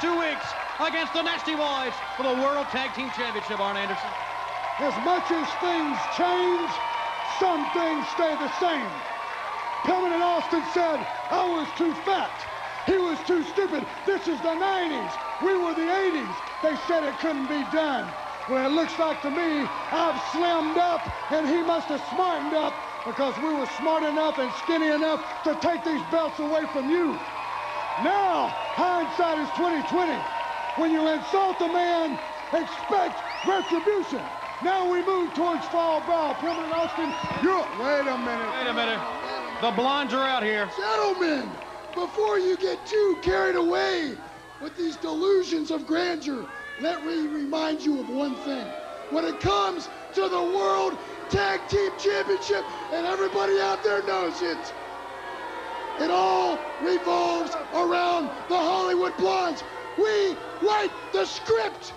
two weeks against the Nasty Boys for the World Tag Team Championship, Arn Anderson. As much as things change, some things stay the same. Pillman and Austin said, I was too fat. He was too stupid. This is the 90s. We were the 80s. They said it couldn't be done. Well, it looks like to me I've slimmed up and he must have smartened up because we were smart enough and skinny enough to take these belts away from you. Now, hindsight is 2020. When you insult a man, expect retribution. Now we move towards Fall Brawl. Pillman and Austin, you're... Wait a minute. Wait a minute. The blondes are out here. Gentlemen, before you get too carried away with these delusions of grandeur, let me remind you of one thing. When it comes to the World Tag Team Championship, and everybody out there knows it, it all revolves around the Hollywood Blonds. We write the script.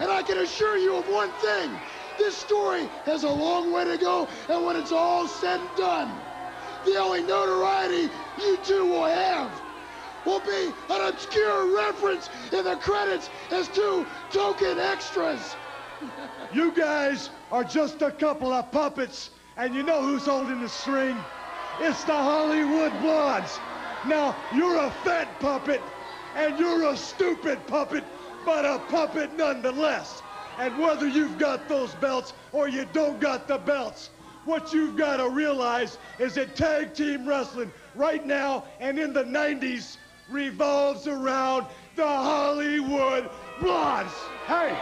And I can assure you of one thing. This story has a long way to go, and when it's all said and done, the only notoriety you two will have will be an obscure reference in the credits as two token extras. You guys are just a couple of puppets, and you know who's holding the string? It's the Hollywood Blonds. Now, you're a fat puppet, and you're a stupid puppet, but a puppet nonetheless. And whether you've got those belts or you don't got the belts, what you've got to realize is that tag team wrestling right now and in the 90s revolves around the Hollywood Blonds. Hey,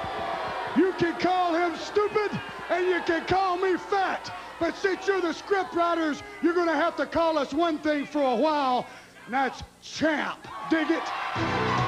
you can call him stupid and you can call me fat. But since you're the script writers, you're going to have to call us one thing for a while, and that's champ. Dig it?